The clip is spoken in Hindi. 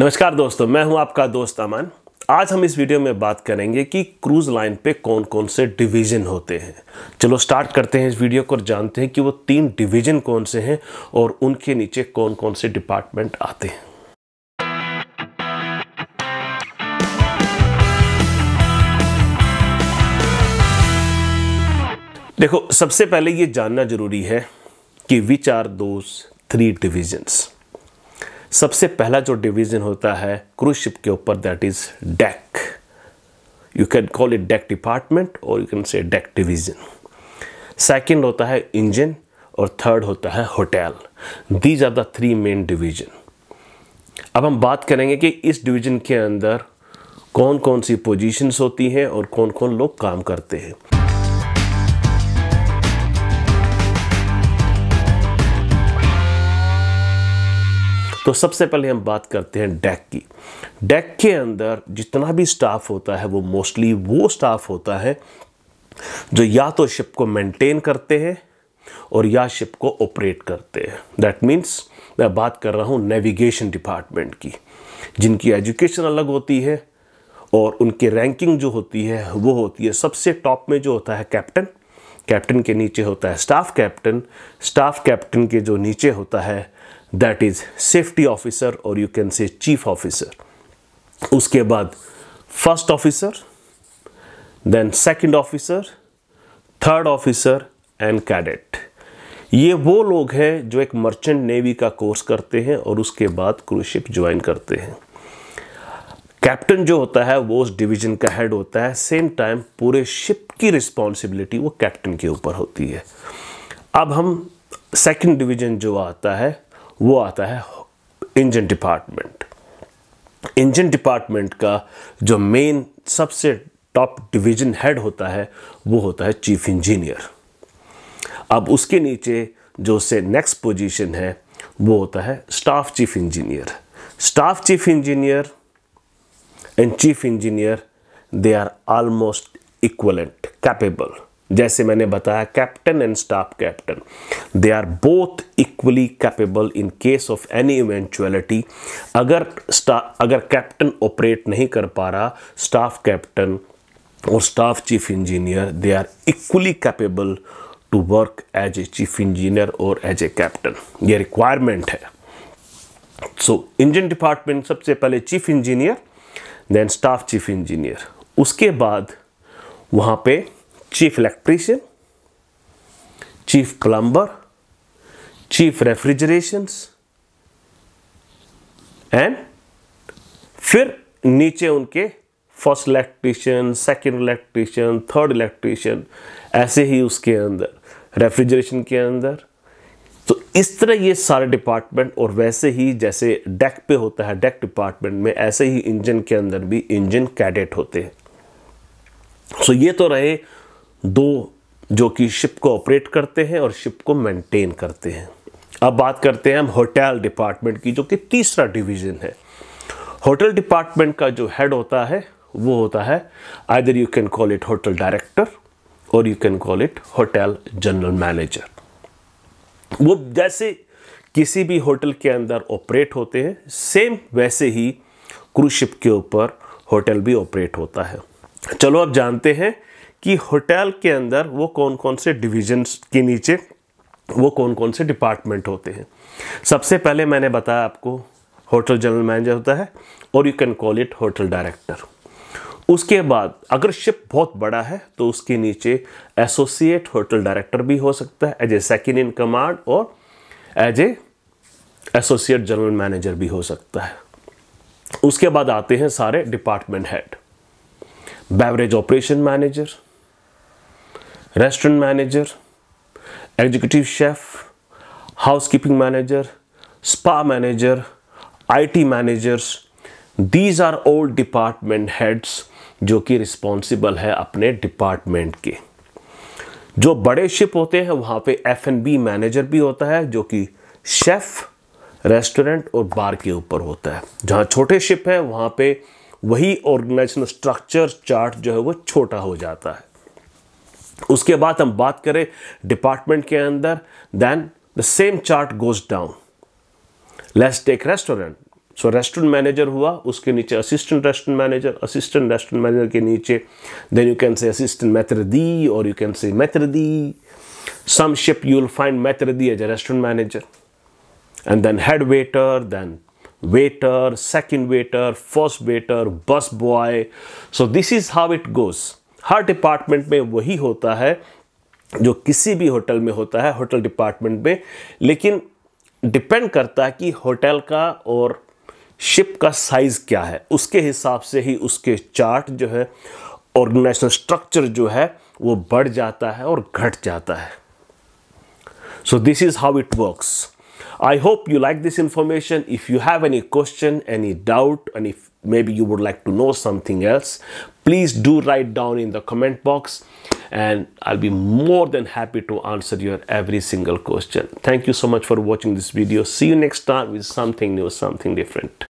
नमस्कार दोस्तों, मैं हूँ आपका दोस्त अमन। आज हम इस वीडियो में बात करेंगे कि क्रूज लाइन पे कौन कौन से डिवीज़न होते हैं। चलो स्टार्ट करते हैं इस वीडियो को और जानते हैं कि वो तीन डिवीज़न कौन से हैं और उनके नीचे कौन कौन से डिपार्टमेंट आते हैं। देखो, सबसे पहले ये जानना ज़रूरी है कि which are those three divisions सबसे पहला जो डिवीज़न होता है क्रूज शिप के ऊपर that is deck you can call it deck department और you can say deck division second होता है इंजन और थर्ड होता है hotel these are the three main division अब हम बात करेंगे कि इस डिवीज़न के अंदर कौन कौन सी पोजीशंस होती हैं और कौन कौन लोग काम करते हैं। तो सबसे पहले हम बात करते हैं डेक की। डेक के अंदर जितना भी स्टाफ होता है, वो मोस्टली वो स्टाफ होता है जो या तो शिप को मेंटेन करते हैं और या शिप को ऑपरेट करते हैं। दैट मीन्स मैं बात कर रहा हूँ नेविगेशन डिपार्टमेंट की, जिनकी एजुकेशन अलग होती है और उनकी रैंकिंग जो होती है, वो होती है सबसे टॉप में जो होता है कैप्टन कैप्टन के नीचे होता है। स्टाफ कैप्टन स्टाफ कैप्टन के जो नीचे होता है दैट इज़ सेफ्टी ऑफिसर और you can say chief officer उसके बाद first officer then second officer third officer and cadet ये वो लोग हैं जो एक मर्चेंट नेवी का कोर्स करते हैं और उसके बाद क्रूज शिप ज्वाइन करते हैं। कैप्टन जो होता है, वो उस डिवीज़न का हेड होता है। सेम टाइम पूरे शिप की रिस्पॉन्सिबिलिटी वो कैप्टन के ऊपर होती है। अब हम सेकंड डिवीज़न जो आता है, वो आता है इंजन डिपार्टमेंट इंजन डिपार्टमेंट का जो मेन सबसे टॉप डिवीज़न हेड होता है, वो होता है चीफ इंजीनियर अब उसके नीचे जो से नेक्स्ट पोजीशन है, वो होता है staff chief engineer staff chief engineer and chief engineer they are almost equivalent capable जैसे मैंने बताया captain and staff captain they are both equally capable in case of any eventuality अगर अगर कैप्टन ऑपरेट नहीं कर पा रहा स्टाफ कैप्टन और staff chief engineer they are equally capable to work as a chief engineer और एज ए कैप्टन ये रिक्वायरमेंट है। सो इंजन डिपार्टमेंट सबसे पहले chief engineer then staff chief engineer उसके बाद वहाँ पे chief electrician chief plumber chief refrigerations and फिर नीचे उनके first electrician second electrician third electrician ऐसे ही उसके अंदर रेफ्रिजरेशन के अंदर तो इस तरह ये सारे डिपार्टमेंट और वैसे ही जैसे डेक पे होता है डेक डिपार्टमेंट में ऐसे ही इंजन के अंदर भी इंजन कैडेट होते हैं। सो ये तो रहे दो जो कि शिप को ऑपरेट करते हैं और शिप को मेंटेन करते हैं। अब बात करते हैं हम होटल डिपार्टमेंट की, जो कि तीसरा डिवीज़न है। होटल डिपार्टमेंट का जो हेड होता है, वो होता है either you can call it hotel director और you can call it hotel general manager वो जैसे किसी भी होटल के अंदर ऑपरेट होते हैं, सेम वैसे ही क्रूज शिप के ऊपर होटल भी ऑपरेट होता है। चलो अब जानते हैं कि होटल के अंदर वो कौन कौन से डिविजन्स के नीचे, वो कौन कौन से डिपार्टमेंट होते हैं। सबसे पहले मैंने बताया आपको, होटल जनरल मैनेजर होता है और you can call it hotel director. उसके बाद, अगर शिप बहुत बड़ा है तो उसके नीचे एसोसिएट होटल डायरेक्टर भी हो सकता है as a second in command और as a associate general manager भी हो सकता है। उसके बाद आते हैं सारे department head beverage operation manager restaurant manager executive chef housekeeping manager spa manager IT managers these are all department heads जो कि रिस्पॉन्सिबल है अपने डिपार्टमेंट के। जो बड़े शिप होते हैं, वहाँ पे एफ़ एन बी मैनेजर भी होता है, जो कि शेफ रेस्टोरेंट और बार के ऊपर होता है। जहाँ छोटे शिप है, वहाँ पे वही ऑर्गेनाइजेशन स्ट्रक्चर चार्ट जो है वो छोटा हो जाता है। उसके बाद हम बात करें डिपार्टमेंट के अंदर then the same chart goes down let's take restaurant so restaurant manager हुआ, उसके नीचे assistant restaurant manager assistant restaurant manager के नीचे then you can say assistant maitre d और you can say maitre d some you will find find the as a restaurant manager and then head waiter then waiter, second waiter, first waiter, bus boy. So, this is how it goes. हर डिपार्टमेंट में वही होता है, जो किसी भी होटल में होता है होटल डिपार्टमेंट में। लेकिन डिपेंड करता है कि होटल का और शिप का साइज़ क्या है? उसके हिसाब से ही उसके चार्ट जो है ऑर्गेनाइजेशन स्ट्रक्चर जो है, वो बढ़ जाता है और घट जाता है। So this is how it works I hope you like this information if you have any question any doubt any maybe you would like to know something else, please do write down in the comment box and I'll be more than happy to answer your every single question. Thank you so much for watching this video. See you next time with something new, something different.